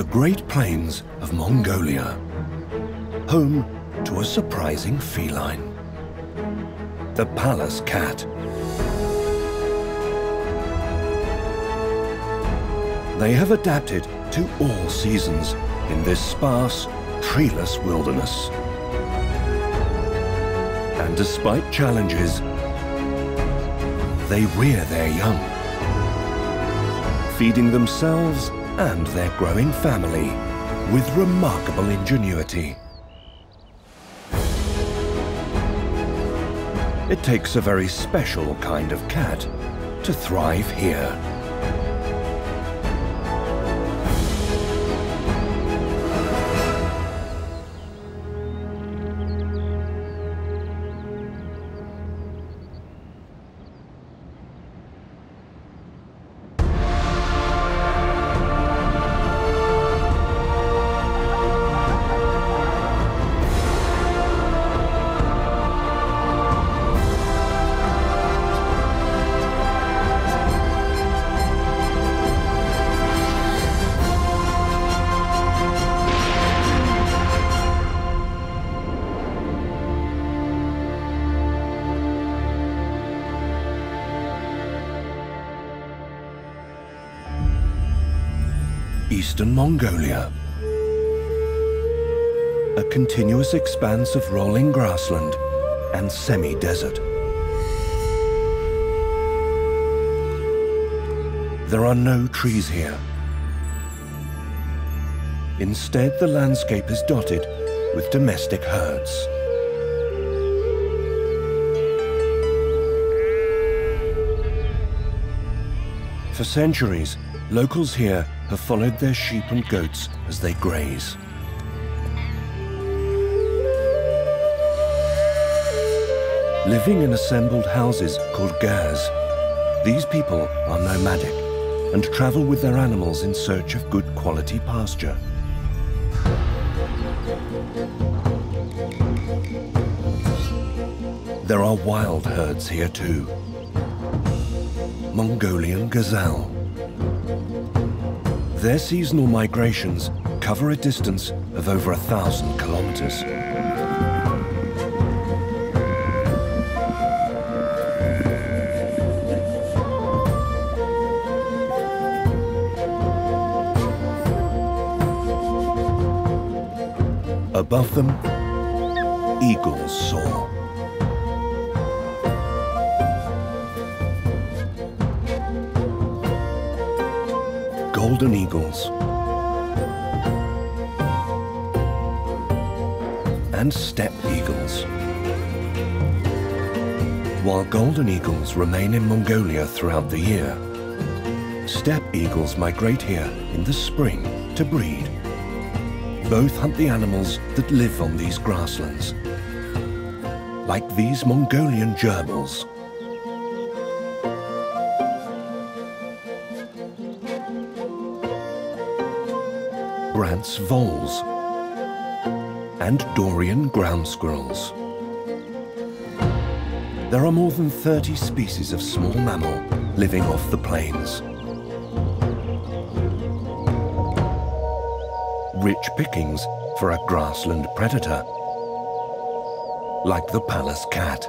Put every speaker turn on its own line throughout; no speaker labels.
the Great Plains of Mongolia, home to a surprising feline. The Pallas cat. They have adapted to all seasons in this sparse, treeless wilderness. And despite challenges, they rear their young, feeding themselves and their growing family with remarkable ingenuity. It takes a very special kind of cat to thrive here. Eastern Mongolia. A continuous expanse of rolling grassland and semi-desert. There are no trees here. Instead, the landscape is dotted with domestic herds. For centuries, locals here have followed their sheep and goats as they graze. Living in assembled houses called gers, these people are nomadic and travel with their animals in search of good quality pasture. There are wild herds here too. Mongolian gazelle. Their seasonal migrations cover a distance of over a thousand kilometers. While golden eagles remain in Mongolia throughout the year, steppe eagles migrate here in the spring to breed. Both hunt the animals that live on these grasslands, like these Mongolian gerbils. Brandt's voles and Daurian ground squirrels. There are more than 30 species of small mammal living off the plains. Rich pickings for a grassland predator, like the Pallas cat.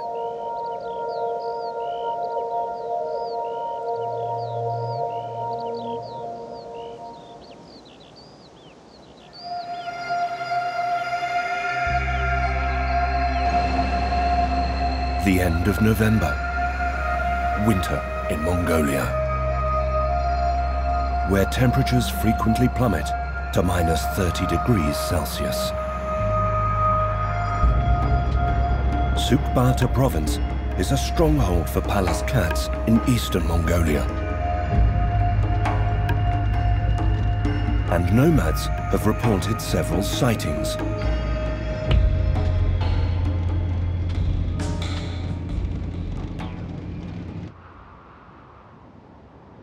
The end of November. Winter in Mongolia. Where temperatures frequently plummet to minus 30 degrees Celsius. Sükhbaatar province is a stronghold for Pallas cats in eastern Mongolia. And nomads have reported several sightings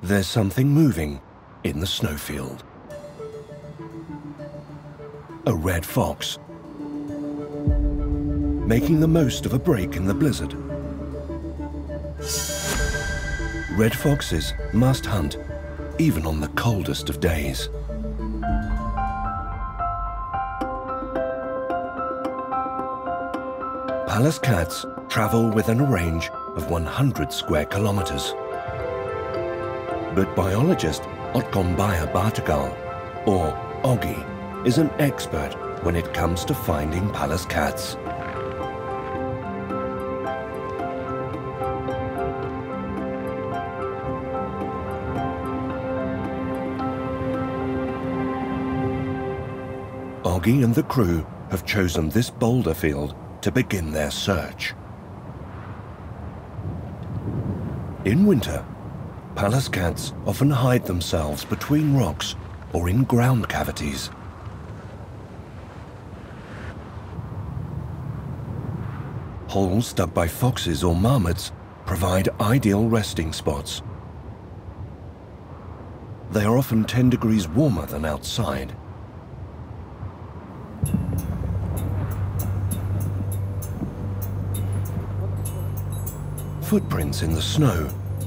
There's something moving in the snowfield. A red fox, making the most of a break in the blizzard. Red foxes must hunt, even on the coldest of days. Pallas cats travel within a range of 100 square kilometers. But biologist Otkombaya Bartagal, or Oggy, is an expert when it comes to finding Pallas cats. Oggy and the crew have chosen this boulder field to begin their search. In winter, Pallas cats often hide themselves between rocks or in ground cavities. Holes dug by foxes or marmots provide ideal resting spots. They are often 10 degrees warmer than outside. Footprints in the snow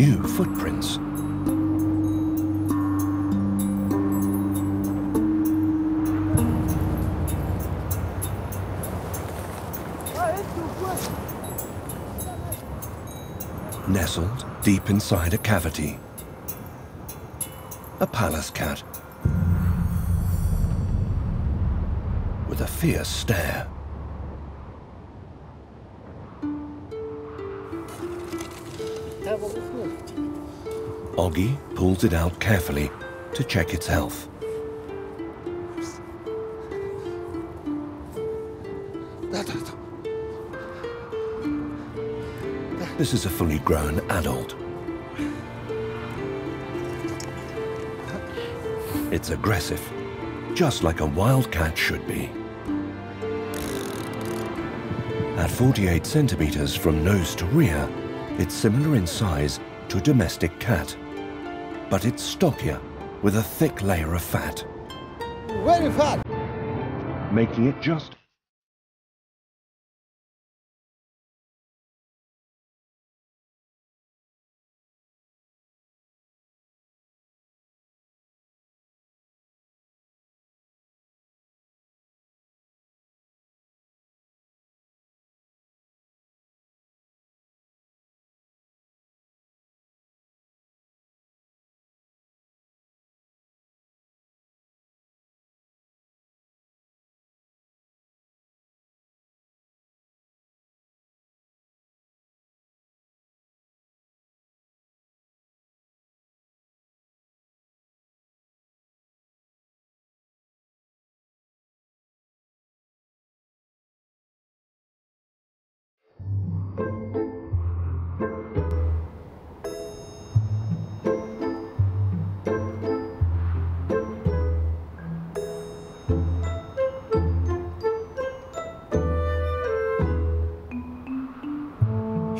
New footprints. Nestled deep inside a cavity. A Pallas cat. With a fierce stare. Oggy pulls it out carefully to check its health. This is a fully grown adult. It's aggressive, just like a wild cat should be. At 48 centimeters from nose to rear, it's similar in size to a domestic cat, but it's stockier with a thick layer of fat,
Very fat.
making it just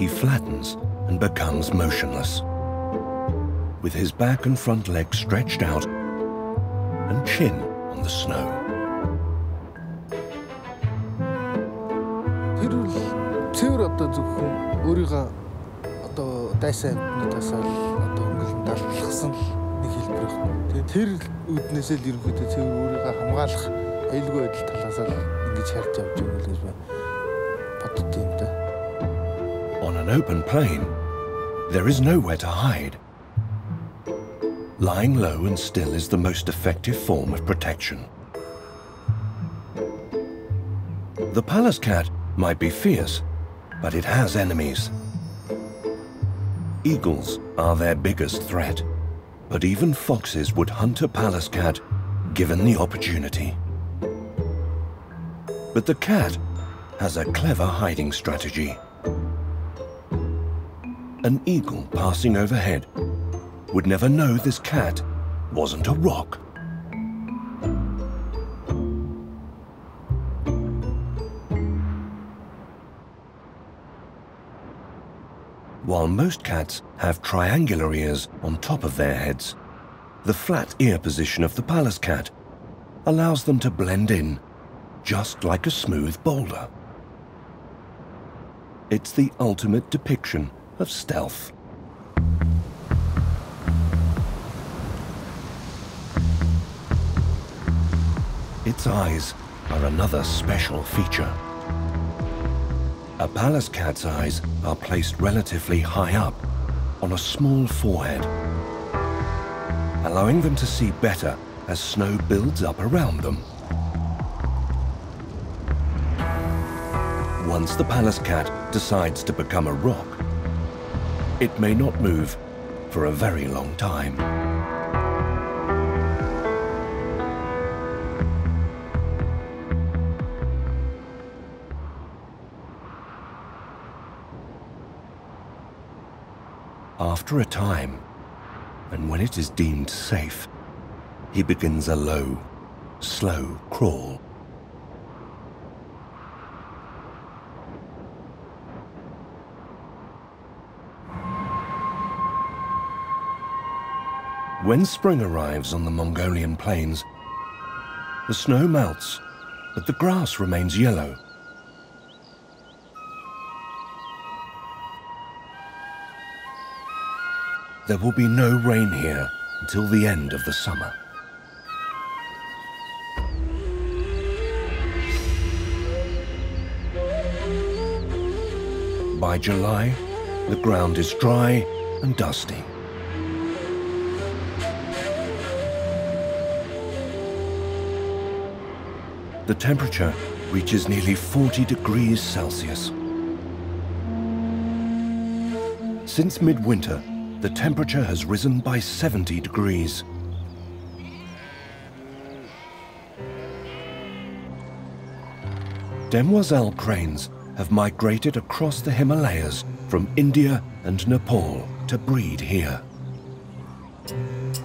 he flattens and becomes motionless. With his back and front legs stretched out and chin on the snow.
өөртөө зөв хүн өөрийгөө одоо дайсаа амьтнуудаас одоо өнгөлөнд талхсан нэг хэлбэр баг. Тэгээ тэр үднээсээ л ерөнхийдөө цэвэр өөрийгөө хамгаалах аюулгүй байдал талаас л ингэж харж авч байгаа гэж байна. Бодд юм да.
On an open plain, there is nowhere to hide. Lying low and still is the most effective form of protection. The Pallas cat might be fierce, but it has enemies. Eagles are their biggest threat, but even foxes would hunt a Pallas cat given the opportunity. But the cat has a clever hiding strategy. An eagle passing overhead would never know this cat wasn't a rock. While most cats have triangular ears on top of their heads, the flat ear position of the Pallas cat allows them to blend in, just like a smooth boulder. It's the ultimate depiction of stealth. Its eyes are another special feature. A Pallas cat's eyes are placed relatively high up on a small forehead, allowing them to see better as snow builds up around them. Once the Pallas cat decides to become a rock, it may not move for a very long time. After a time, and when it is deemed safe, he begins a low, slow crawl. When spring arrives on the Mongolian plains, the snow melts, but the grass remains yellow. There will be no rain here until the end of the summer. By July, the ground is dry and dusty. The temperature reaches nearly 40 degrees Celsius. Since midwinter, the temperature has risen by 70 degrees. Demoiselle cranes have migrated across the Himalayas from India and Nepal to breed here.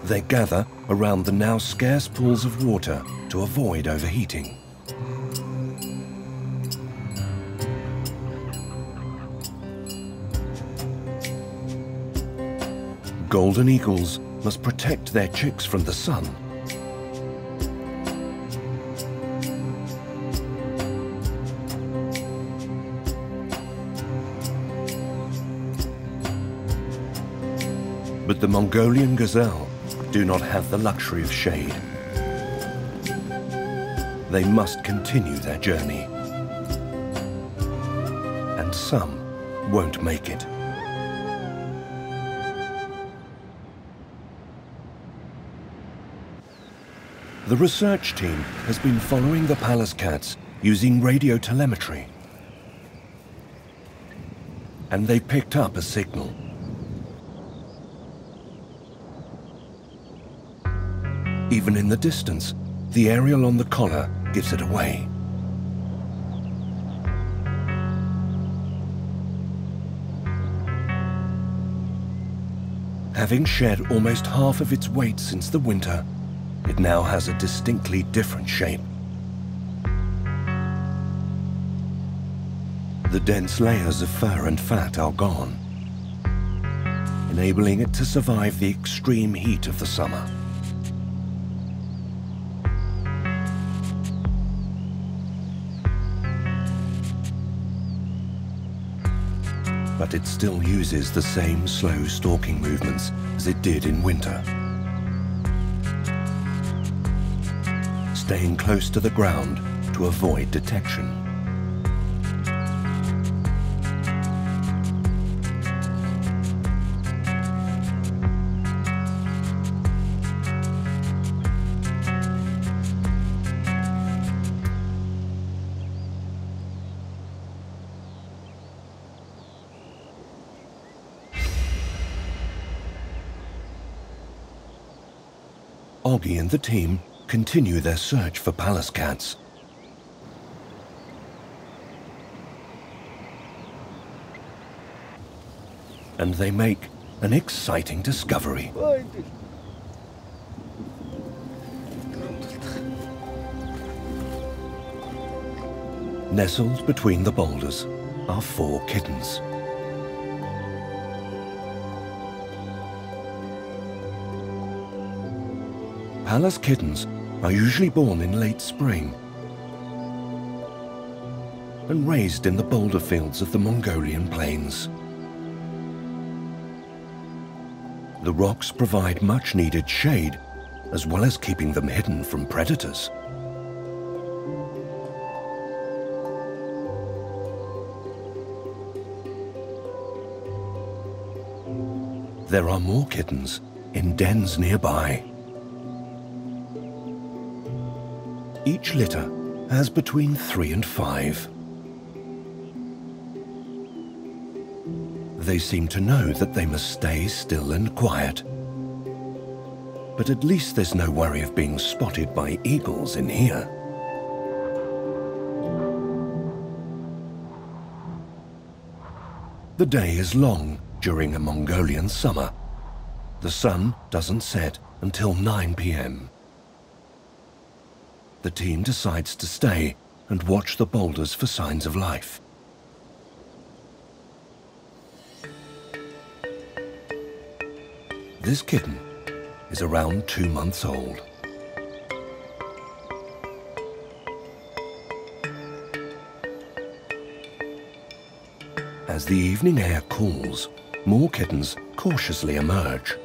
They gather around the now scarce pools of water to avoid overheating. Golden eagles must protect their chicks from the sun. But the Mongolian gazelle do not have the luxury of shade. They must continue their journey. And some won't make it. The research team has been following the Pallas cats using radio telemetry. And they picked up a signal. Even in the distance, the aerial on the collar gives it away. Having shed almost half of its weight since the winter, it now has a distinctly different shape. The dense layers of fur and fat are gone, enabling it to survive the extreme heat of the summer. But it still uses the same slow stalking movements as it did in winter. Staying close to the ground to avoid detection. Oggy and the team continue their search for Pallas cats. And they make an exciting discovery. Nestled between the boulders are four kittens. Pallas kittens are usually born in late spring and raised in the boulder fields of the Mongolian plains. The rocks provide much needed shade, as well as keeping them hidden from predators. There are more kittens in dens nearby. Each litter has between three and five. They seem to know that they must stay still and quiet. But at least there's no worry of being spotted by eagles in here. The day is long during a Mongolian summer. The sun doesn't set until 9 p.m. The team decides to stay and watch the boulders for signs of life. This kitten is around two months old. As the evening air cools, more kittens cautiously emerge.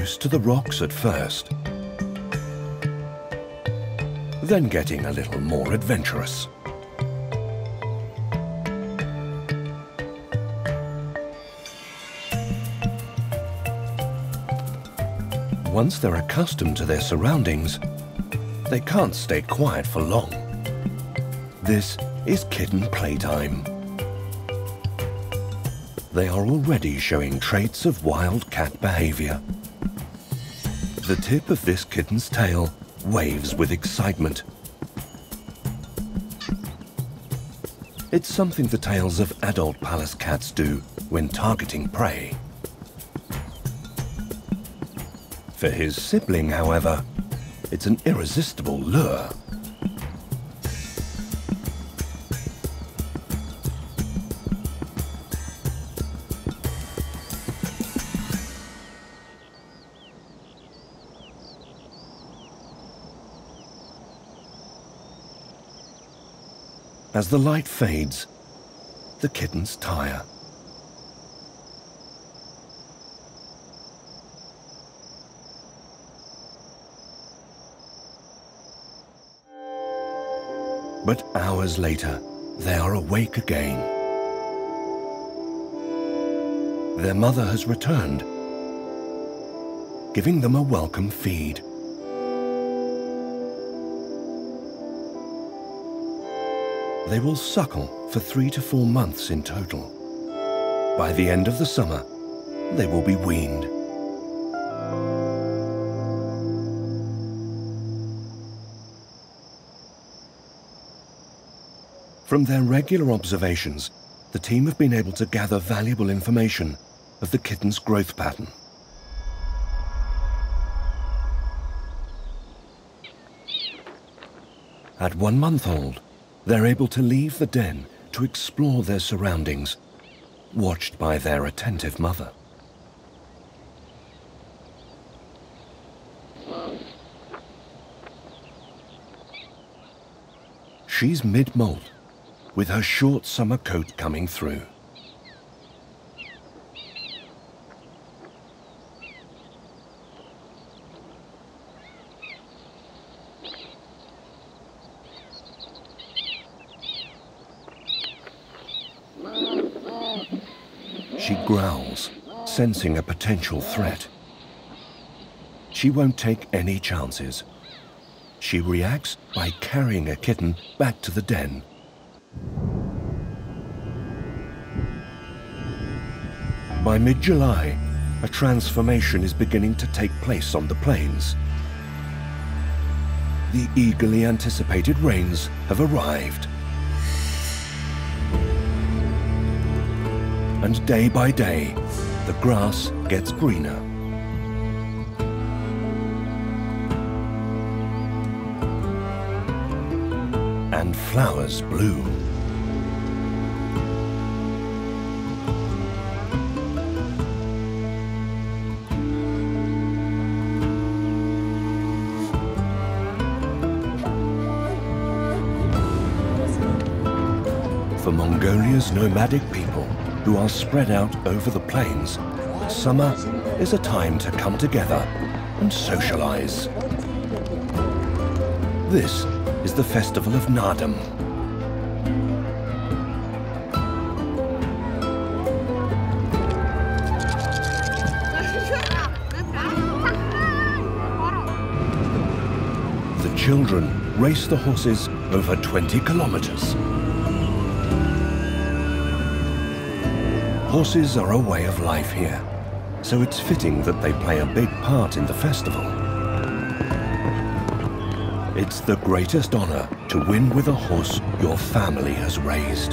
Close to the rocks at first, then getting a little more adventurous. Once they're accustomed to their surroundings, they can't stay quiet for long. This is kitten playtime they are already showing traits of wildcat behavior. The tip of this kitten's tail waves with excitement. It's something the tails of adult Pallas cats do when targeting prey. For his sibling, however, it's an irresistible lure. As the light fades, the kittens tire. But hours later, they are awake again. Their mother has returned, giving them a welcome feed. They will suckle for three to four months in total. By the end of the summer, they will be weaned. From their regular observations, the team have been able to gather valuable information of the kitten's growth pattern. At one month old, they're able to leave the den to explore their surroundings, watched by their attentive mother. She's mid-molt, with her short summer coat coming through. Growls, sensing a potential threat. She won't take any chances. She reacts by carrying a kitten back to the den. By mid-July, a transformation is beginning to take place on the plains. The eagerly anticipated rains have arrived. And day by day, the grass gets greener. And flowers bloom. For Mongolia's nomadic people, who are spread out over the plains, summer is a time to come together and socialize. This is the festival of Naadam. The children race the horses over 20 kilometers. Horses are a way of life here, so it's fitting that they play a big part in the festival. It's the greatest honor to win with a horse your family has raised.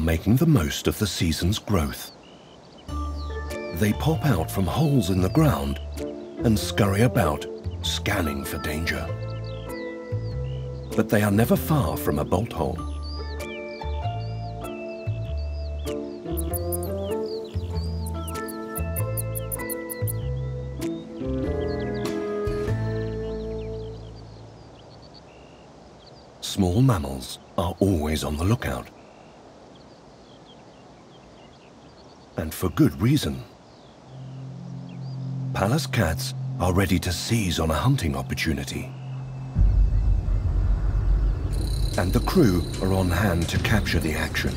Are making the most of the season's growth. They pop out from holes in the ground and scurry about, scanning for danger. But they are never far from a bolt hole. Small mammals are always on the lookout. And for good reason. Pallas cats are ready to seize on a hunting opportunity. And the crew are on hand to capture the action.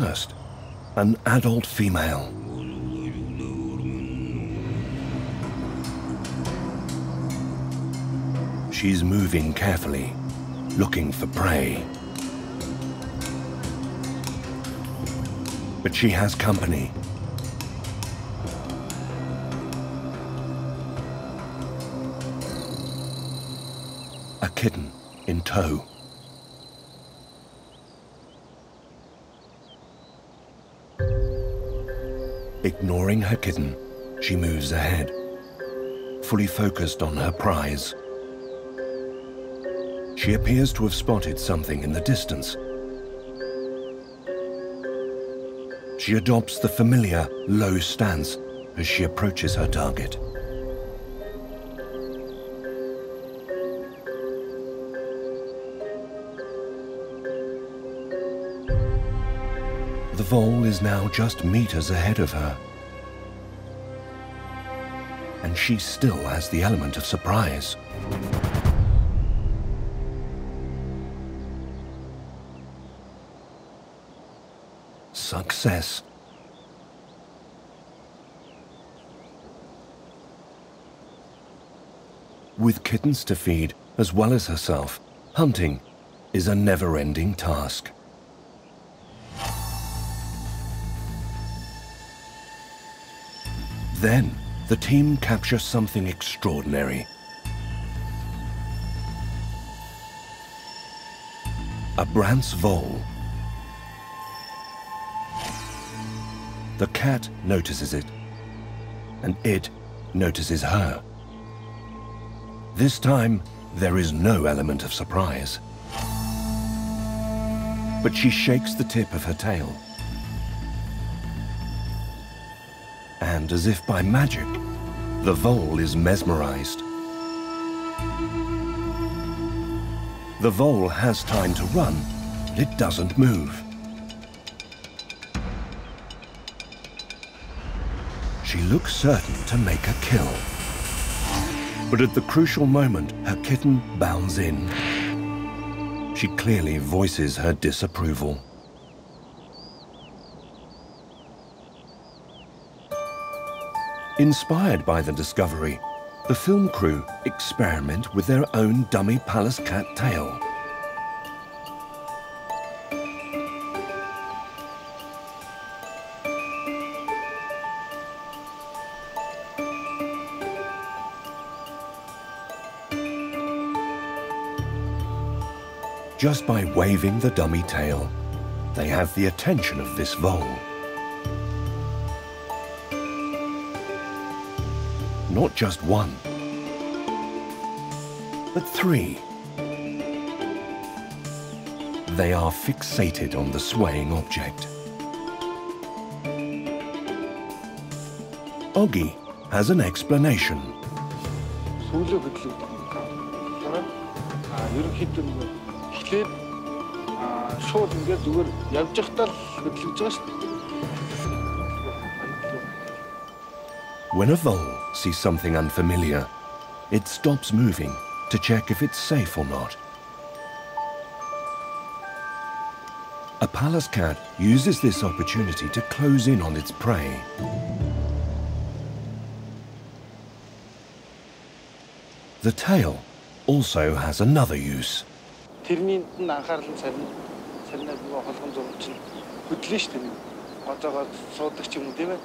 First, an adult female. She's moving carefully, looking for prey. But she has company. A kitten in tow. Ignoring her kitten, she moves ahead, fully focused on her prize. She appears to have spotted something in the distance. She adopts the familiar low stance as she approaches her target. Vole is now just meters ahead of her. And she still has the element of surprise. Success. With kittens to feed, as well as herself, hunting is a never-ending task. Then, the team capture something extraordinary. A Brandt's vole. The cat notices it, and it notices her. This time, there is no element of surprise. But she shakes the tip of her tail. And as if by magic, the vole is mesmerized. The vole has time to run, but it doesn't move. She looks certain to make a kill. But at the crucial moment, her kitten bounds in. She clearly voices her disapproval. Inspired by the discovery, the film crew experiment with their own dummy Pallas cat tail. Just by waving the dummy tail, they have the attention of this vole. Not just one, but three. They are fixated on the swaying object. Oggy has an explanation. When a vole sees something unfamiliar, it stops moving to check if it's safe or not. A Pallas cat uses this opportunity to close in on its prey. The tail also has another use
одоогоор суудаг ч юм уу тийм ээ.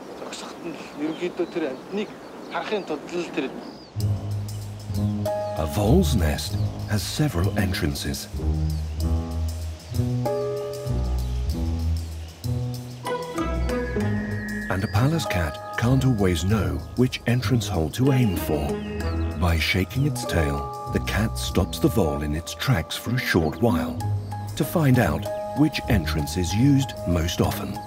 Нь ерөнхийдөө тэр амтныг харахын тулд л тэр
A vole's nest has several entrances. And a Pallas cat can't always know which entrance hole to aim for. By shaking its tail, the cat stops the vole in its tracks for a short while to find out which entrance is used most often.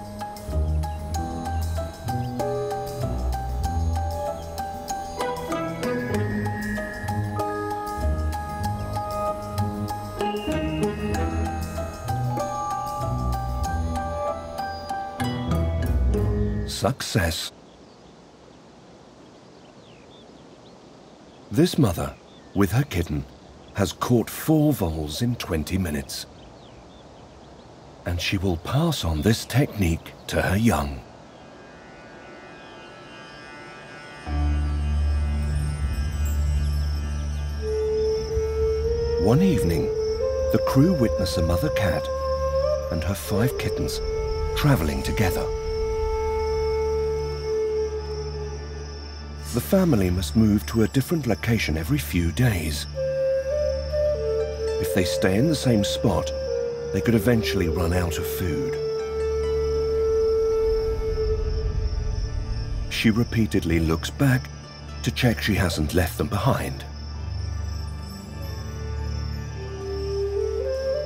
Success. This mother, with her kitten, has caught four voles in 20 minutes. And she will pass on this technique to her young. One evening, the crew witness a mother cat and her five kittens traveling together. The family must move to a different location every few days. If they stay in the same spot, they could eventually run out of food. She repeatedly looks back to check she hasn't left them behind.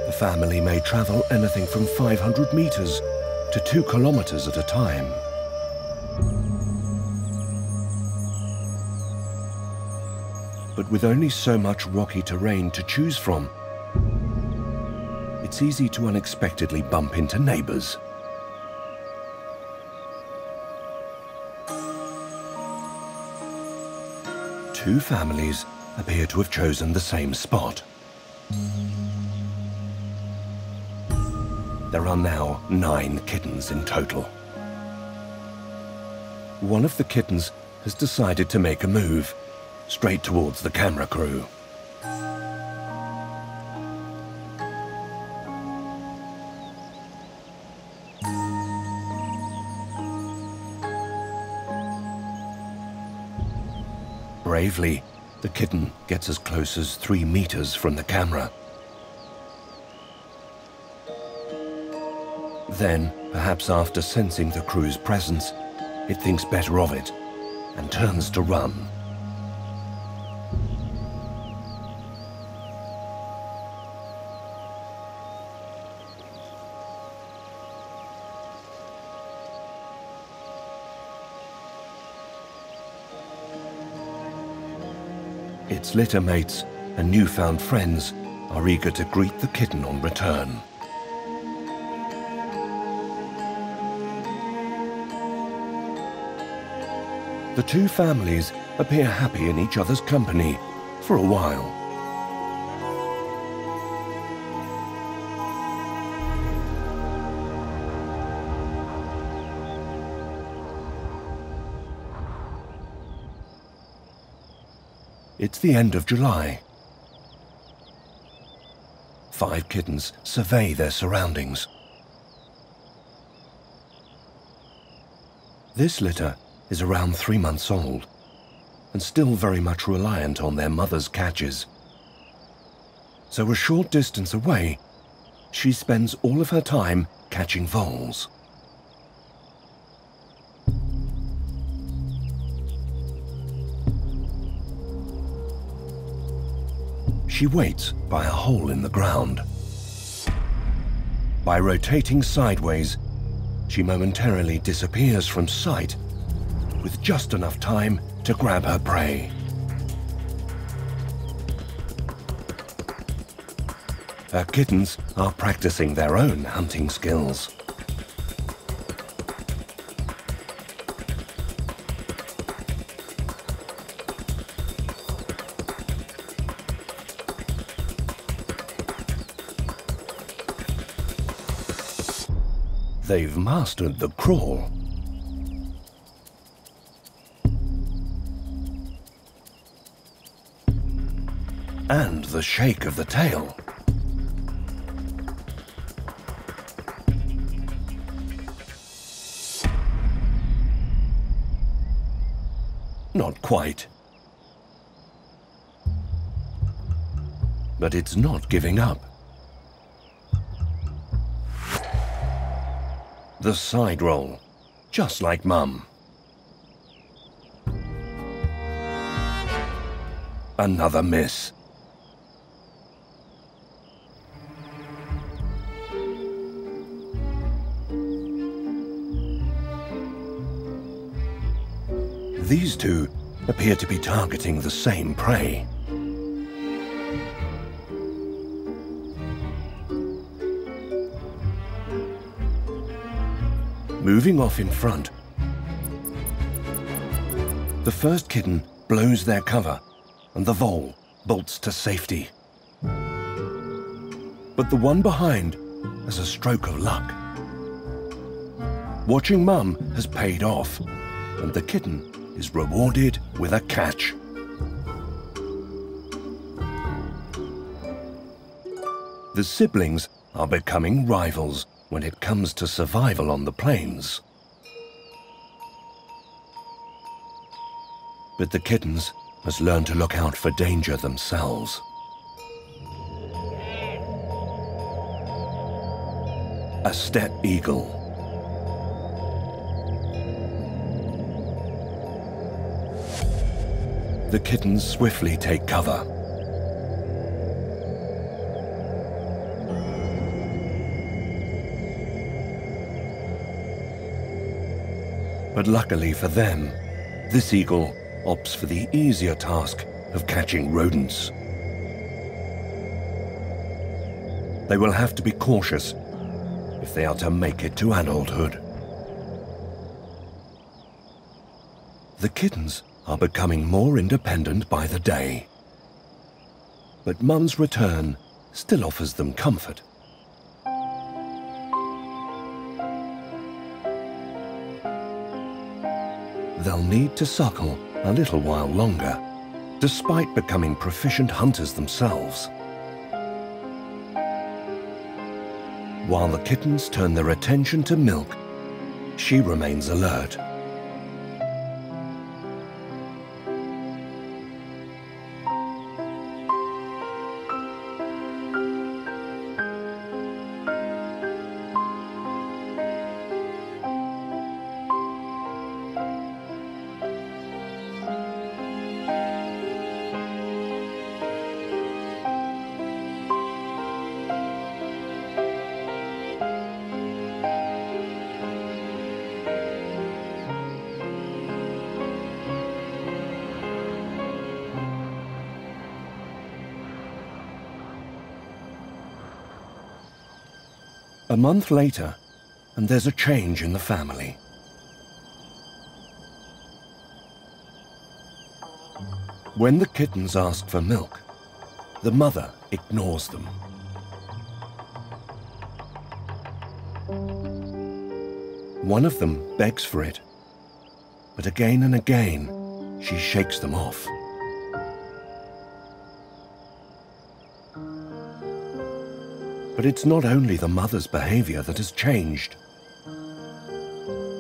The family may travel anything from 500 meters to two kilometers at a time. But with only so much rocky terrain to choose from, it's easy to unexpectedly bump into neighbors. Two families appear to have chosen the same spot. There are now nine kittens in total. One of the kittens has decided to make a move, straight towards the camera crew. Bravely, the kitten gets as close as three meters from the camera. Then, perhaps after sensing the crew's presence, it thinks better of it and turns to run. its litter mates and newfound friends are eager to greet the kitten on return. The two families appear happy in each other's company for a while. It's the end of July. Five kittens survey their surroundings. This litter is around three months old and still very much reliant on their mother's catches. So a short distance away, she spends all of her time catching voles. She waits by a hole in the ground. By rotating sideways, she momentarily disappears from sight with just enough time to grab her prey. Her kittens are practicing their own hunting skills. They've mastered the crawl. And the shake of the tail. Not quite. But it's not giving up. The side roll, just like Mum. Another miss. These two appear to be targeting the same prey. Moving off in front. The first kitten blows their cover, and the vole bolts to safety. But the one behind has a stroke of luck. Watching Mum has paid off, and the kitten is rewarded with a catch. The siblings are becoming rivals when it comes to survival on the plains. But the kittens must learn to look out for danger themselves. A steppe eagle. The kittens swiftly take cover. But luckily for them, this eagle opts for the easier task of catching rodents. They will have to be cautious if they are to make it to adulthood. The kittens are becoming more independent by the day. But Mum's return still offers them comfort. They'll need to suckle a little while longer, despite becoming proficient hunters themselves. While the kittens turn their attention to milk, she remains alert. A month later, and there's a change in the family. When the kittens ask for milk, the mother ignores them. One of them begs for it, but again and again she shakes them off. But it's not only the mother's behavior that has changed.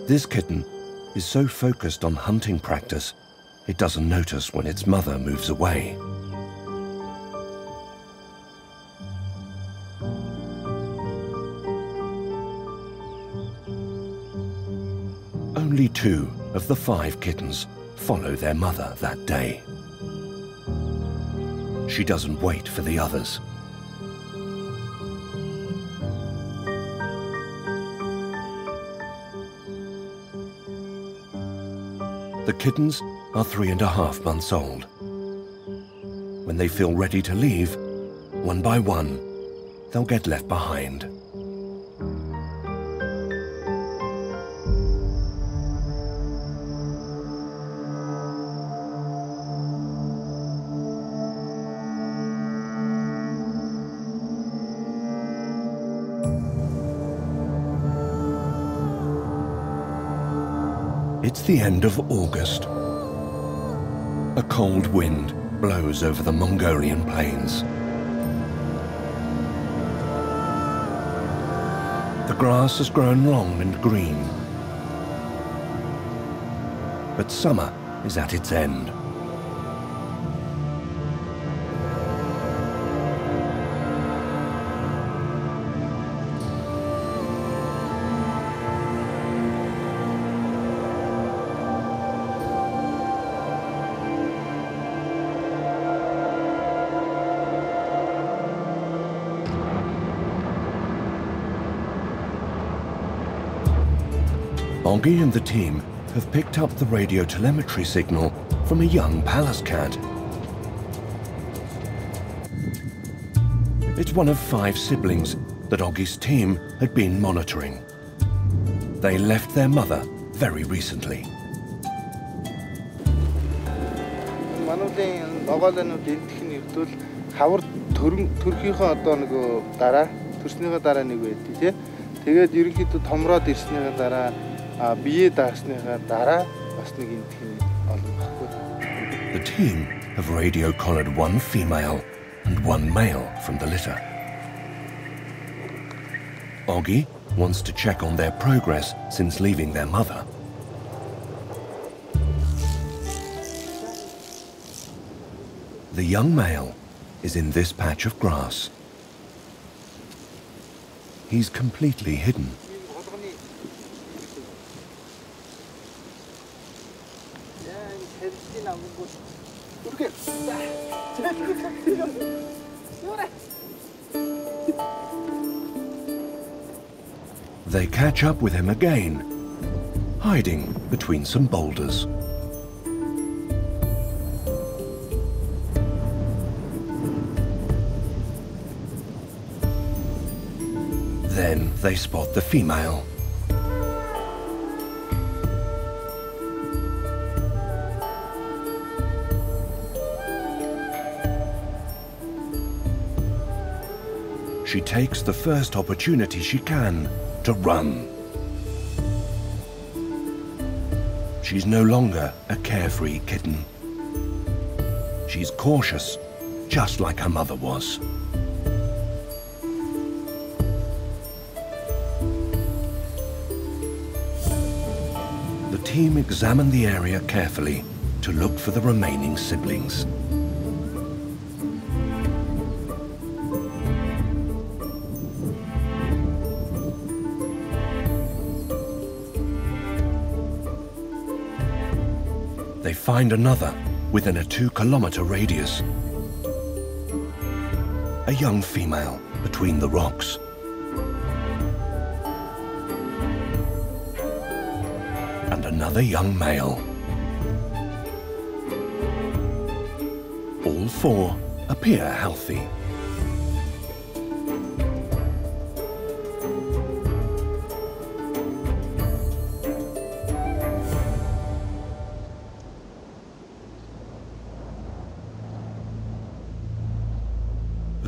This kitten is so focused on hunting practice, it doesn't notice when its mother moves away. Only two of the five kittens follow their mother that day. She doesn't wait for the others. The kittens are three and a half months old. When they feel ready to leave, one by one, they'll get left behind. The end of August. A cold wind blows over the Mongolian plains. The grass has grown long and green. But summer is at its end. Oggy and the team have picked up the radio telemetry signal from a young Pallas cat. It's one of five siblings that Oggy's team had been monitoring. They left their mother very recently.
Тэгээд ерөнхийдөө томроод ирснийхээ дараа бие даасныхаа дараа бас нэг эндх нь олон баггүй.
The team have radio collared one female and one male from the litter. Oggy wants to check on their progress since leaving their mother. The young male is in this patch of grass. He's completely hidden. They catch up with him again, hiding between some boulders. Then they spot the female. She takes the first opportunity she can to run. She's no longer a carefree kitten. She's cautious, just like her mother was. The team examined the area carefully to look for the remaining siblings. Find another within a two kilometer radius. A young female between the rocks. And another young male. All four appear healthy.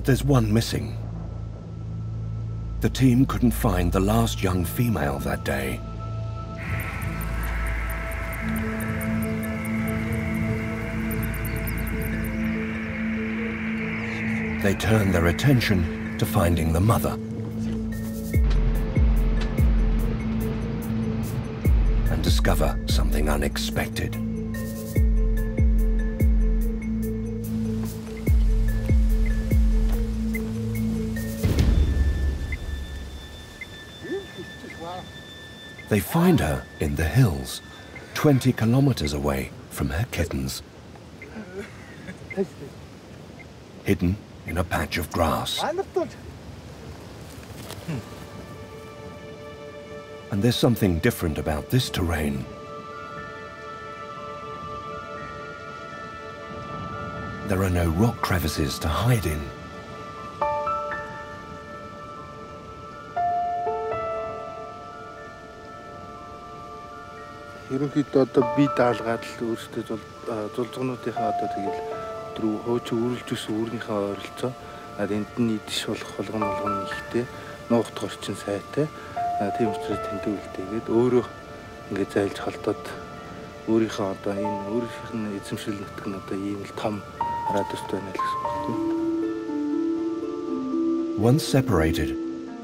There's one missing. The team couldn't find the last young female that day. They turned their attention to finding the mother. And discover something unexpected. They find her in the hills, 20 kilometers away from her kittens. Hidden in a patch of grass. And there's something different about this terrain. There are no rock crevices to hide in.
Ерөнхийдөө одоо би даалгаад л өөрсдөө зулцгнуудынхаа одоо тэгэл өдрөө хөөч үрэлж ус үүрнийхээ ойролцоо. Ад энд нь идэж болох болгоно болгоно ихтэй нуугт горчин сайтай. Тийм учраас тэндэг үлдээгээд өөрөө ингээд зайлж холдоод өөрийнхөө одоо энэ өөрийнх нь эзэмшил нутг нь одоо ийм л том радиустай байна л гэсэн үг тийм
Once separated,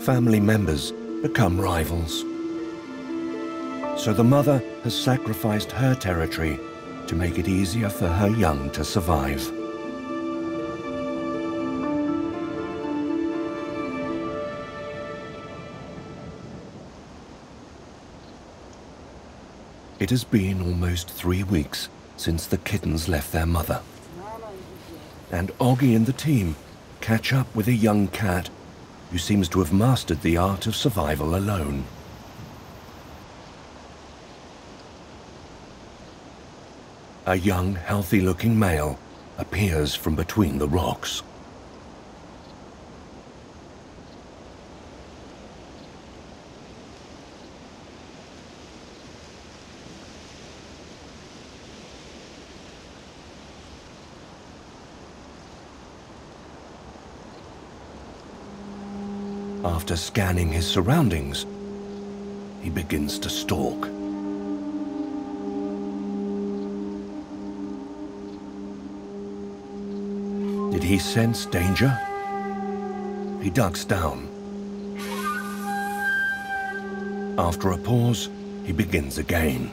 family members become rivals. So the mother has sacrificed her territory to make it easier for her young to survive. It has been almost three weeks since the kittens left their mother. And Oggy and the team catch up with a young cat who seems to have mastered the art of survival alone. A young, healthy-looking male appears from between the rocks. After scanning his surroundings, he begins to stalk. Did he sense danger? He ducks down. After a pause, he begins again.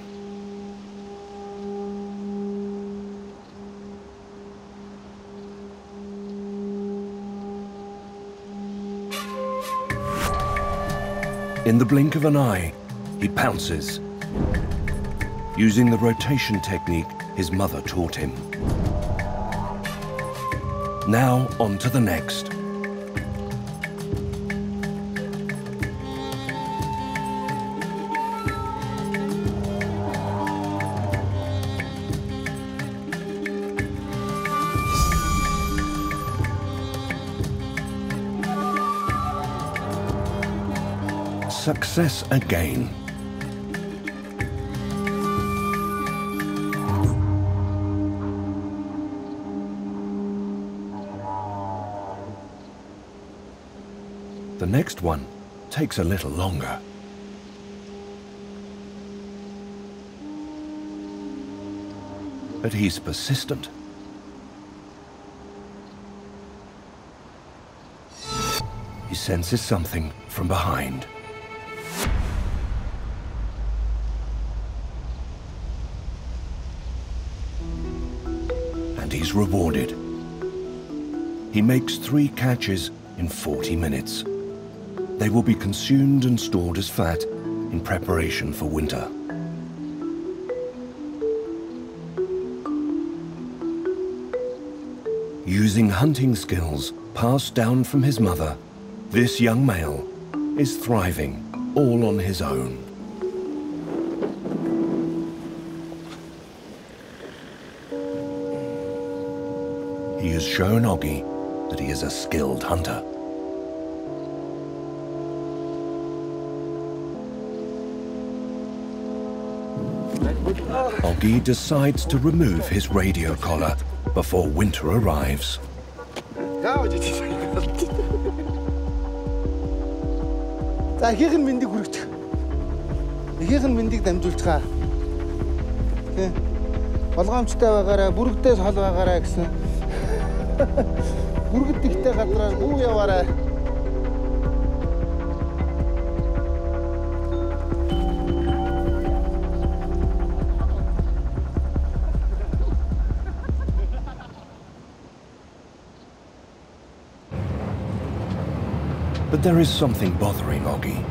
In the blink of an eye, he pounces, using the rotation technique his mother taught him. Now on to the next. Success again. Next one takes a little longer. But he's persistent. He senses something from behind. And he's rewarded. He makes three catches in 40 minutes. They will be consumed and stored as fat in preparation for winter. Using hunting skills passed down from his mother, this young male is thriving all on his own. He has shown Oggy that he is a skilled hunter. Oggy decides to remove his radio collar before winter arrives.
За эхийнх нь мэндийг хүргэж. Эхийнх нь мэндийг дамжуулж байгаа. Тэ. Болгоомжтой байгаарай, бүрэгдээс хол байгаарай гэсэн. Бүргэд ихтэй гадраар бүү яваарай.
But there is something bothering Oggy.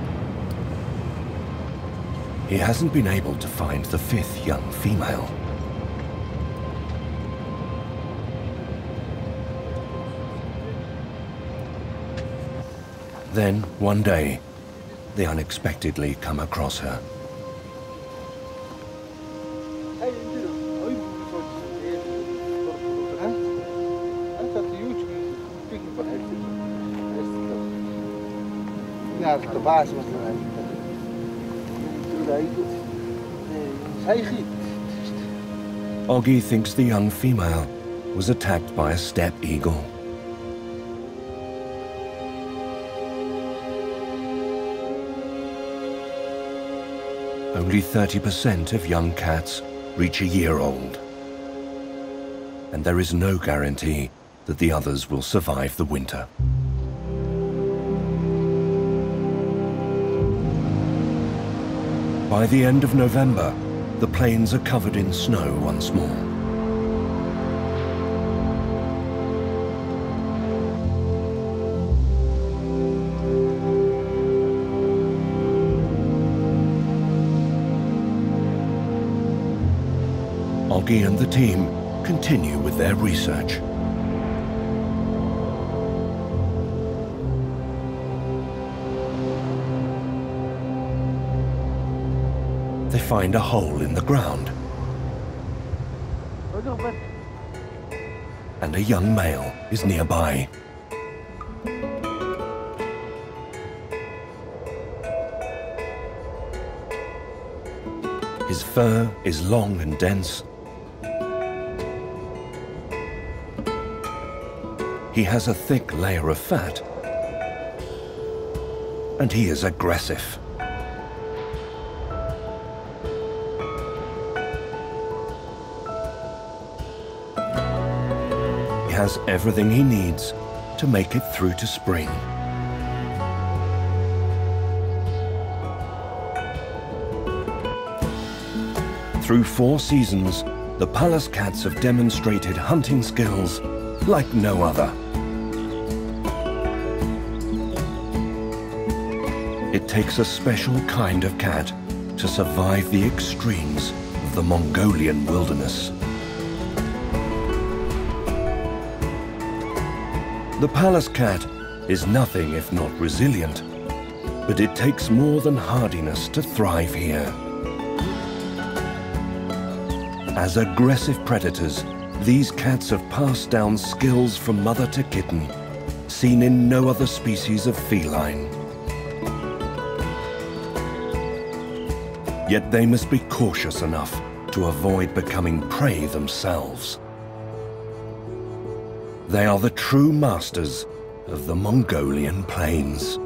He hasn't been able to find the fifth young female. Then, one day, they unexpectedly come across her.
باعث
Oggy thinks the young female was attacked by a steppe eagle. Only 30% of young cats reach a year old. And there is no guarantee that the others will survive the winter. By the end of November, the plains are covered in snow once more. And the team continue with their research. Find a hole in the ground. And a young male is nearby. His fur is long and dense. He has a thick layer of fat. And he is aggressive. Has everything he needs to make it through to spring. Through four seasons, the Pallas cats have demonstrated hunting skills like no other. It takes a special kind of cat to survive the extremes of the Mongolian wilderness. The Pallas cat is nothing if not resilient, but it takes more than hardiness to thrive here. As aggressive predators, these cats have passed down skills from mother to kitten, seen in no other species of feline. Yet they must be cautious enough to avoid becoming prey themselves. They are the true masters of the Mongolian plains.